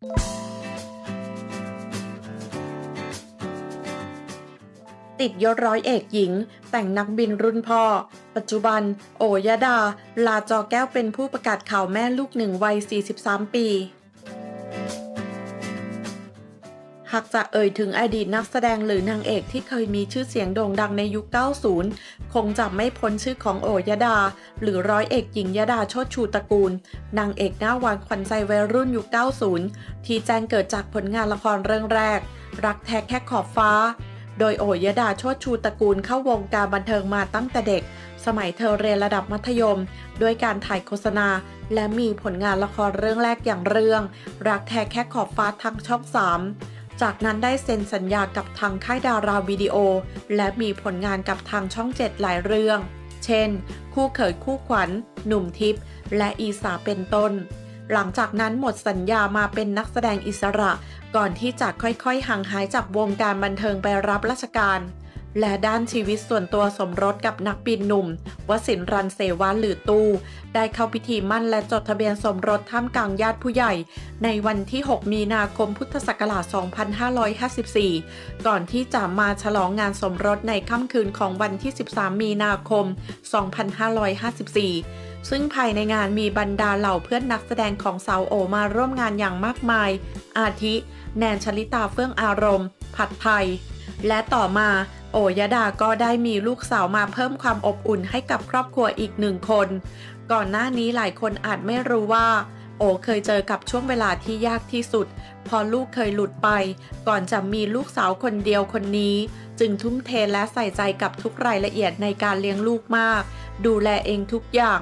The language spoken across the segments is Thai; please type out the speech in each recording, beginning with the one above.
ติดยศร้อยเอกหญิง แต่งนักบินรุ่นพ่อ ปัจจุบัน โอยดา ลาจอแก้วเป็นผู้ประกาศข่าวแม่ลูกหนึ่งวัย 43 ปี หากจะเอ่ยถึงอดีตนักแสดงหรือนางเอกที่เคยมีชื่อเสียงโด่งดังในยุค 90 คงจะไม่พ้นชื่อของโอยดา หรือร้อยเอกหญิงยดาโชติชูตระกูล นางเอกหน้าหวานขวัญใจวัยรุ่นยุค 90 ที่แจ้งเกิดจากผลงานละครเรื่องแรก รักแท้แค่ขอบฟ้า โดยโอยดาโชติชูตระกูลเข้าวงการบันเทิงมาตั้งแต่เด็ก สมัยเธอเรียนระดับมัธยม ด้วยการถ่ายโฆษณา และมีผลงานละครเรื่องแรกอย่างเรื่อง รักแท้แค่ขอบฟ้าทางช่องสาม จากนั้นได้เซ็นสัญญากับทางค่ายดาราวิดีโอ และมีผลงานกับทางช่องเจ็ดหลายเรื่อง เช่น คู่เขยคู่ขวัญ หนุ่มทิพย์และอีสาเป็นต้น หลังจากนั้นหมดสัญญามาเป็นนักแสดงอิสระ ก่อนที่จะค่อยๆห่างหายจากวงการบันเทิงไปรับราชการ และด้านชีวิตส่วนตัวสมรสกับนักบินหนุ่มวสินรันเสวานหรือตูได้เข้าพิธีมั่นและจดทะเบียนสมรสท่ามกลางญาติผู้ใหญ่ ในวันที่ 6 มีนาคมพุทธศักราช 2554 ก่อนที่จะมาฉลองงานสมรสในค่ำคืนของวันที่ 13 มีนาคม 2554ซึ่งภายในงานมีบรรดาเหล่าเพื่อนนักแสดงของสาวโอมาร่วมงานอย่างมากมาย อาทิ แนนชลิตาเฟื่องอารมณ์ ผัดไทย และต่อมา โอยดาก็ได้มีลูกสาวมาเพิ่มความอบอุ่นให้กับครอบครัวอีกหนึ่งคน ก่อนหน้านี้หลายคนอาจไม่รู้ว่า โอเคยเจอกับช่วงเวลาที่ยากที่สุด พอลูกเคยหลุดไป ก่อนจะมีลูกสาวคนเดียวคนนี้ จึงทุ่มเทและใส่ใจกับทุกรายละเอียดในการเลี้ยงลูกมาก ดูแลเองทุกอย่าง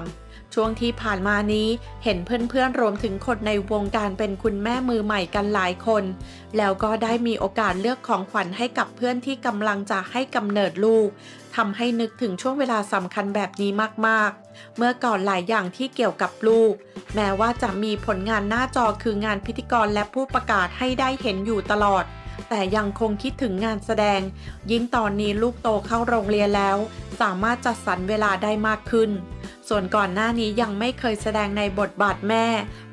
ช่วงที่ผ่านมานี้เห็นเพื่อนๆรวมถึงคนในวงการเป็นคุณแม่มือใหม่กันหลายคน แล้วก็ได้มีโอกาสเลือกของขวัญให้กับเพื่อนที่กำลังจะให้กำเนิดลูกทำให้นึกถึงช่วงเวลาสำคัญแบบนี้มากๆ เมื่อก่อนหลายอย่างที่เกี่ยวกับลูก แม้ว่าจะมีผลงานหน้าจอคืองานพิธีกรและผู้ประกาศให้ได้เห็นอยู่ตลอด แต่ยังคงคิดถึงงานแสดง ยิ่งตอนนี้ลูกโตเข้าโรงเรียนแล้ว สามารถจัดสรรเวลาได้มากขึ้น ส่วนก่อนหน้านี้ยังไม่เคยแสดงในบทบาทแม่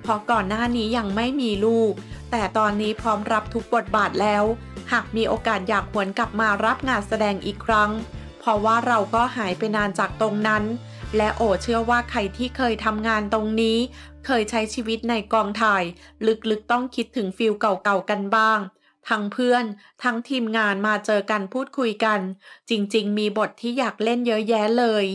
เพราะก่อนหน้านี้ยังไม่มีลูก แต่ตอนนี้พร้อมรับทุกบทบาทแล้ว หากมีโอกาสอยากหวนกลับมารับงานแสดงอีกครั้ง เพราะว่าเราก็หายไปนานจากตรงนั้น และโอเชื่อว่าใครที่เคยทำงานตรงนี้ เคยใช้ชีวิตในกองถ่าย ลึกๆต้องคิดถึงฟิลเก่าๆกันบ้างทั้งเพื่อน ทั้งทีมงานมาเจอกันพูดคุยกัน จริง ๆ มีบทที่อยากเล่นเยอะแยะเลย